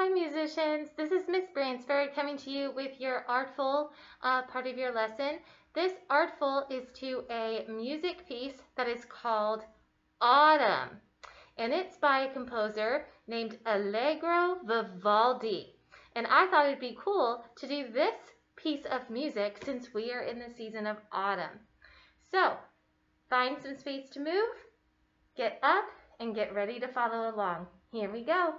Hi musicians, this is Miss Bransford coming to you with your artful uh, part of your lesson. This artful is to a music piece that is called Autumn and it's by a composer named Allegro Vivaldi. And I thought it'd be cool to do this piece of music since we are in the season of autumn. So find some space to move, get up, and get ready to follow along. Here we go.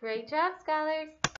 Great job, scholars!